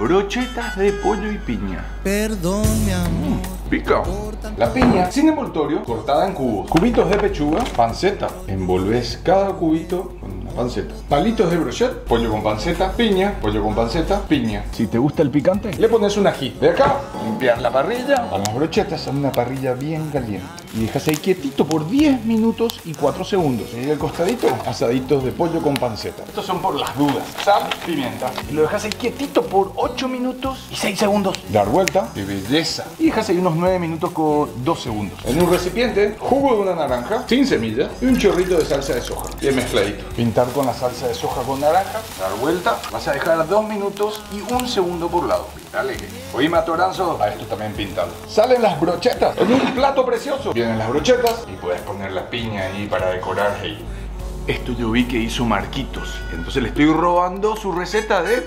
brochetas de pollo y piña. Perdón, mi amor. Pica. La piña sin envoltorio, cortada en cubos. Cubitos de pechuga, panceta. Envolves cada cubito con una panceta. Palitos de brochet, pollo con panceta, piña, pollo con panceta, piña. Si te gusta el picante, le pones un ají. De acá, limpiar la parrilla. A las brochetas en una parrilla bien caliente. Y dejas ahí quietito por 10 minutos y 4 segundos. Y al costadito, asaditos de pollo con panceta. Estos son por las dudas. Sal, pimienta. Y lo dejas ahí quietito por 8 minutos y 6 segundos. Dar vuelta. ¡Qué belleza! Y dejas ahí unos 9 minutos con 2 segundos. En un recipiente, jugo de una naranja, sin semillas, y un chorrito de salsa de soja. Bien mezcladito. Pintar con la salsa de soja con naranja. Dar vuelta. Vas a dejar 2 minutos y 1 segundo por lado. Dale. Oí Matoranzo, a esto también pintado. Salen las brochetas en un plato precioso. Vienen las brochetas y puedes poner la piña ahí para decorar. Esto yo vi que hizo Marquitos. Entonces le estoy robando su receta de